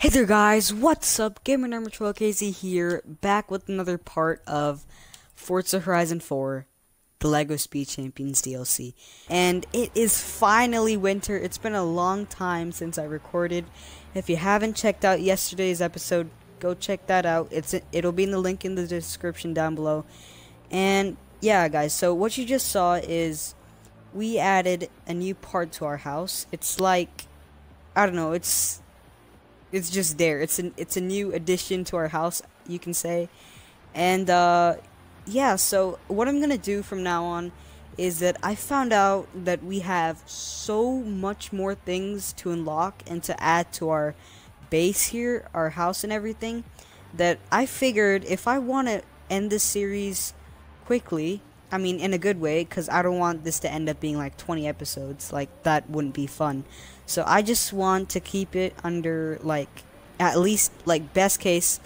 Hey there guys, what's up? Gamer Number 12 KZ here, back with another part of Forza Horizon 4, the LEGO Speed Champions DLC. And it is finally winter. It's been a long time since I recorded. If you haven't checked out yesterday's episode, go check that out. It's it'll be in the link in the description down below. And yeah, guys, so what you just saw is we added a new part to our house. It's like I don't know, it's it's just there. It's an it's a new addition to our house, you can say. And uh, yeah, so what I'm gonna do from now on is that I found out that we have so much more things to unlock and to add to our base here, our house and everything, that I figured if I want to end this series quickly, I mean in a good way, because I don't want this to end up being like 20 episodes, like that wouldn't be fun. So I just want to keep it under like at least like best case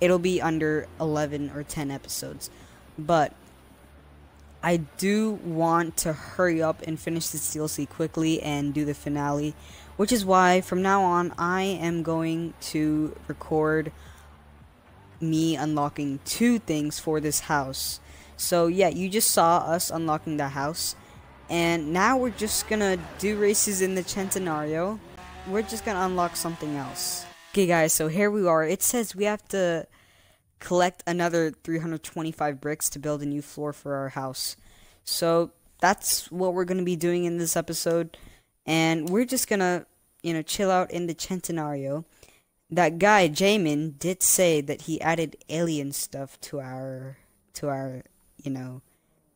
it'll be under 11 or 10 episodes. But I do want to hurry up and finish this DLC quickly and do the finale, which is why from now on I am going to record me unlocking two things for this house. So yeah, you just saw us unlocking the house. And now we're just gonna do races in the Centenario. We're just gonna unlock something else. Okay guys, so here we are. It says we have to collect another 325 bricks to build a new floor for our house. So that's what we're gonna be doing in this episode. And we're just gonna, you know, chill out in the Centenario. That guy, Jamin, did say that he added alien stuff to our to our, you know,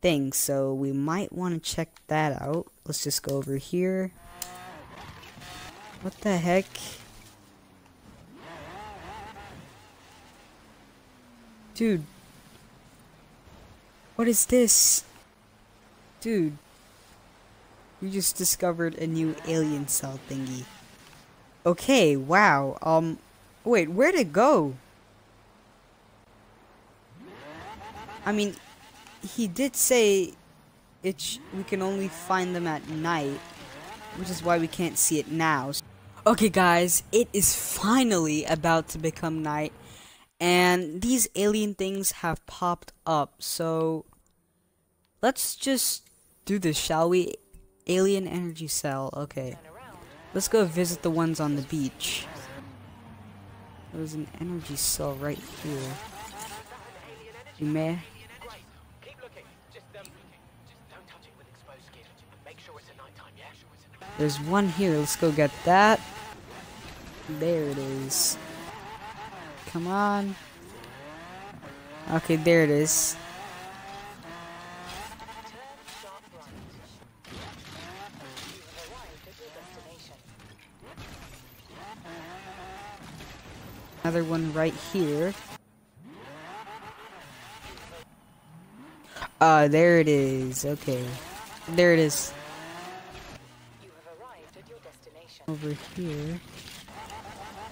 things, so we might want to check that out. Let's just go over here. What the heck? Dude. What is this? Dude. We just discovered a new alien cell thingy. Okay, wow. Um, wait, where'd it go? I mean, he did say it we can only find them at night, which is why we can't see it now. Okay guys, it is finally about to become night, and these alien things have popped up, so let's just do this, shall we? Alien energy cell, okay. Let's go visit the ones on the beach. There's an energy cell right here. You may There's one here. Let's go get that. There it is. Come on. Okay, there it is. Another one right here. Uh, there it is. Okay. There it is. Over here.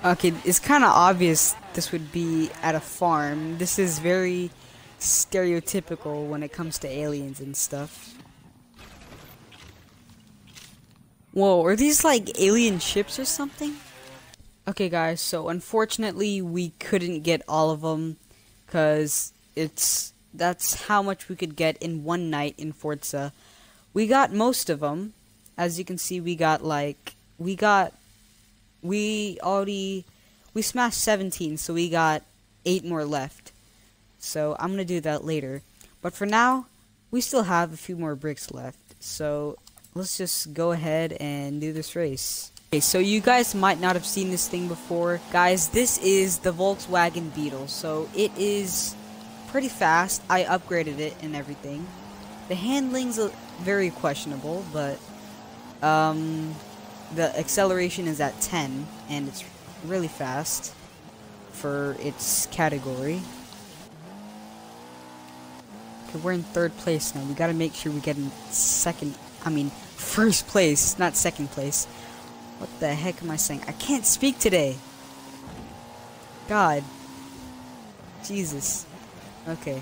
Okay, it's kind of obvious this would be at a farm. This is very stereotypical when it comes to aliens and stuff. Whoa, are these like alien ships or something? Okay guys, so unfortunately we couldn't get all of them cuz it's that's how much we could get in one night in Forza. We got most of them. As you can see, we got like we got we already we smashed 17 so we got 8 more left. So I'm gonna do that later. But for now we still have a few more bricks left. So let's just go ahead and do this race. Okay so you guys might not have seen this thing before. Guys this is the Volkswagen Beetle. So it is pretty fast. I upgraded it and everything. The handling's very questionable but um the acceleration is at 10, and it's really fast for its category. Okay, we're in third place now. We gotta make sure we get in second, I mean, first place, not second place. What the heck am I saying? I can't speak today! God. Jesus. Okay.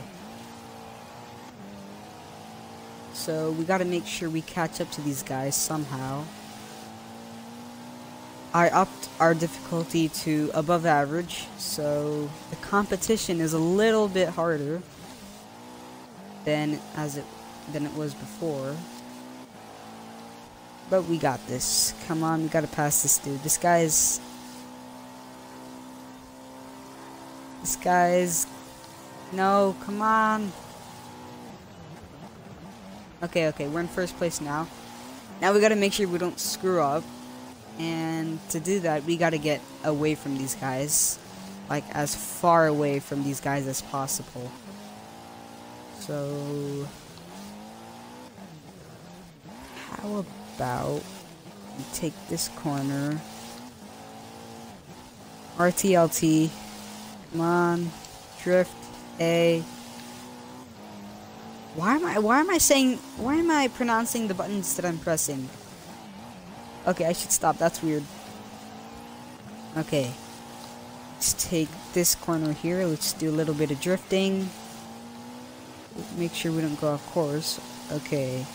So, we gotta make sure we catch up to these guys somehow. I upped our difficulty to above average, so the competition is a little bit harder than as it than it was before. But we got this. Come on, we gotta pass this dude. This guy's This guy's No, come on. Okay, okay, we're in first place now. Now we gotta make sure we don't screw up. And to do that, we gotta get away from these guys. Like, as far away from these guys as possible. So... How about we take this corner. RTLT. Come on. Drift. A. Why am I why am I saying why am I pronouncing the buttons that I'm pressing? Okay, I should stop. That's weird. Okay. Let's take this corner here. Let's do a little bit of drifting. Make sure we don't go off course. Okay.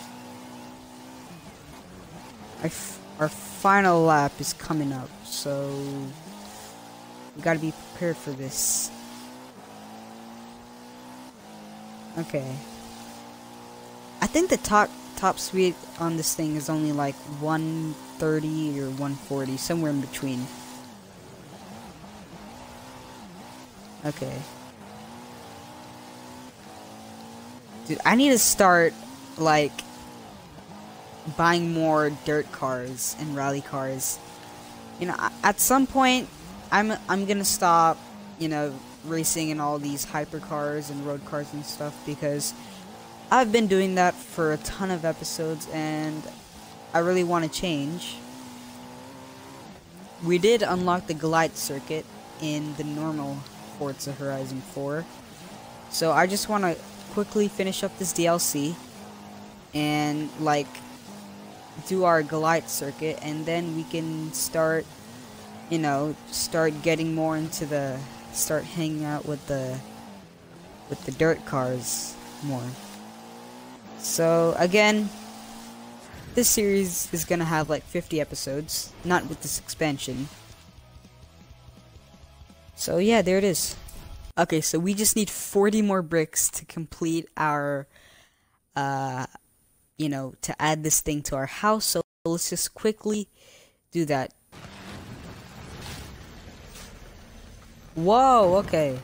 our final lap is coming up, so we gotta be prepared for this. Okay. I think the top top speed on this thing is only like 130 or 140, somewhere in between. Okay. Dude, I need to start, like, buying more dirt cars and rally cars. You know, at some point, I'm I'm gonna stop, you know, racing in all these hypercars and road cars and stuff because I've been doing that for a ton of episodes and I really want to change. We did unlock the glide circuit in the normal Forza Horizon 4. So I just want to quickly finish up this DLC and like do our glide circuit and then we can start you know start getting more into the start hanging out with the with the dirt cars more so again this series is gonna have like 50 episodes not with this expansion so yeah there it is okay so we just need 40 more bricks to complete our uh you know, to add this thing to our house. So let's just quickly do that. Whoa, okay.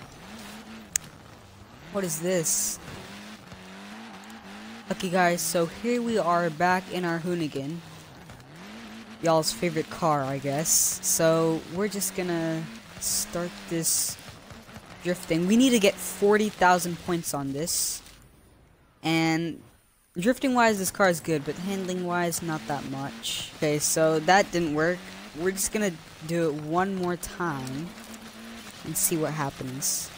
What is this? Okay guys, so here we are back in our Hoonigan. Y'all's favorite car, I guess. So we're just gonna start this drifting. We need to get 40,000 points on this. And Drifting wise, this car is good, but handling wise, not that much. Okay, so that didn't work. We're just gonna do it one more time and see what happens.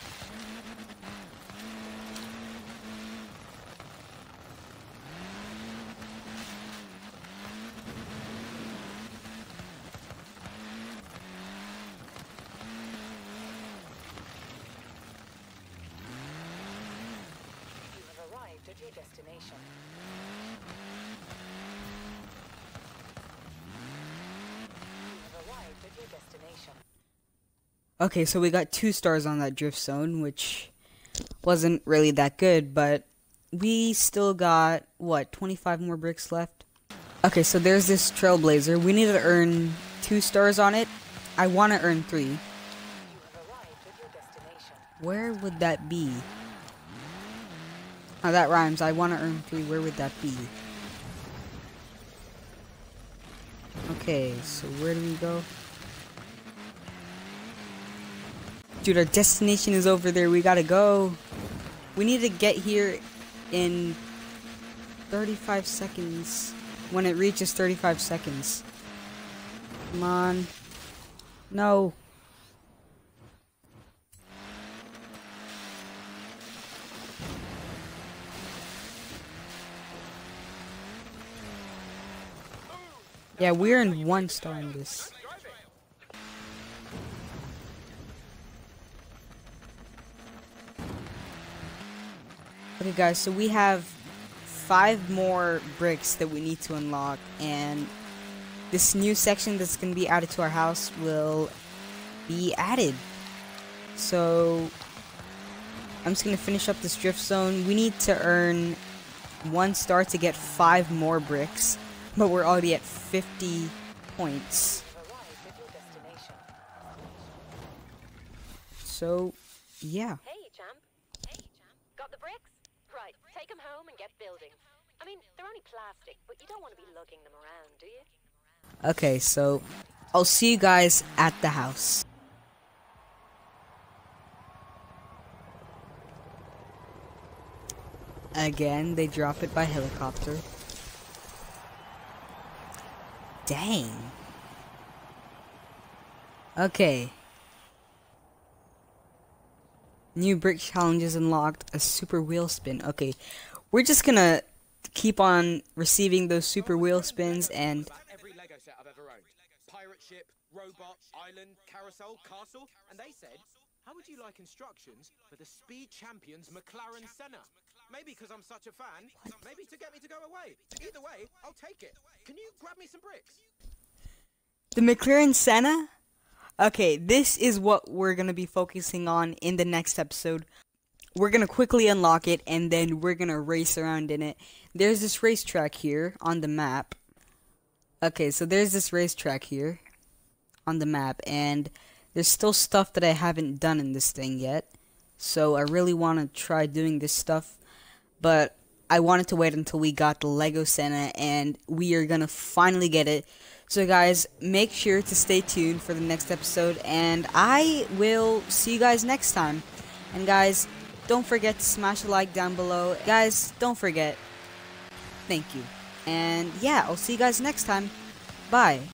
Okay, so we got two stars on that drift zone, which wasn't really that good, but we still got, what, 25 more bricks left? Okay, so there's this Trailblazer. We need to earn two stars on it. I want to earn three. Where would that be? Oh, that rhymes. I want to earn three. Where would that be? Okay, so where do we go? Dude, our destination is over there. We gotta go. We need to get here in 35 seconds. When it reaches 35 seconds. Come on. No. Yeah, we're in one star in this. Okay guys, so we have five more bricks that we need to unlock and this new section that's going to be added to our house will be added. So I'm just going to finish up this drift zone. We need to earn one star to get five more bricks, but we're already at 50 points. So, yeah. Hey, champ. Hey, champ. Got the bricks? Right, take them home and get building. I mean, they're only plastic, but you don't want to be lugging them around, do you? Okay, so I'll see you guys at the house. Again, they drop it by helicopter. Dang. Okay. New brick challenges unlocked. A super wheel spin. Okay. We're just gonna keep on receiving those super wheel spins and every Lego set I've ever owned. Pirate ship, robot, island, carousel, castle, and they said, how would you like instructions for the speed champions McLaren Senna? Maybe because I'm such a fan, maybe to get me to go away. Either way, I'll take it. Can you grab me some bricks? The McLaren Senna? Okay, this is what we're gonna be focusing on in the next episode. We're gonna quickly unlock it and then we're gonna race around in it. There's this racetrack here on the map. Okay, so there's this racetrack here on the map and there's still stuff that I haven't done in this thing yet. So I really want to try doing this stuff, but I wanted to wait until we got the Lego Senna and we are gonna finally get it. So guys, make sure to stay tuned for the next episode and I will see you guys next time. And guys, don't forget to smash a like down below. Guys, don't forget. Thank you. And yeah, I'll see you guys next time. Bye.